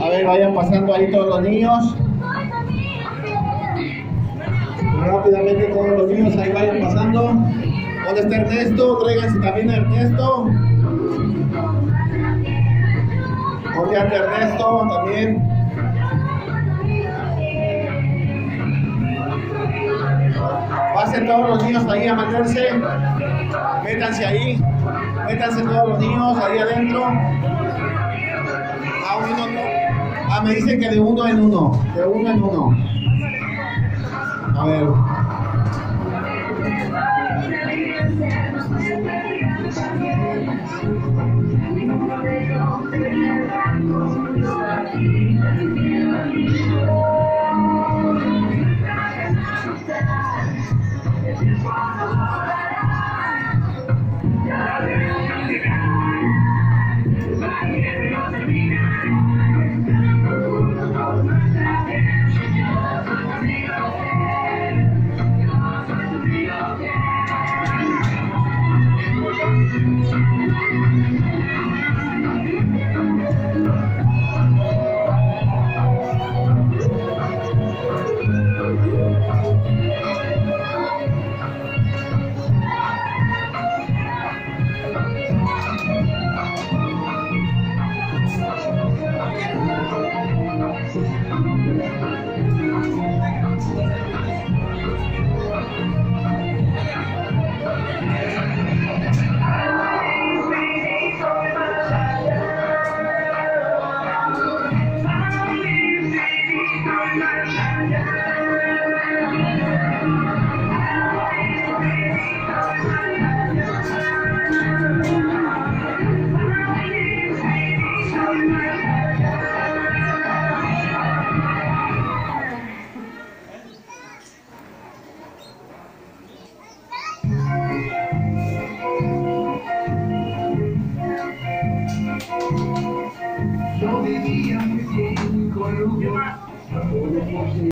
A ver, vayan pasando ahí todos los niños. Rápidamente todos los niños ahí vayan pasando. ¿Dónde está Ernesto? Tráiganse también a Ernesto. ¿Dónde anda Ernesto? También. Pasen todos los niños ahí a meterse. Métanse ahí. Métanse todos los niños ahí adentro. Ah, me dicen que de uno en uno. De uno en uno. A ver. mm -hmm. Yo vivía muy bien con lujo.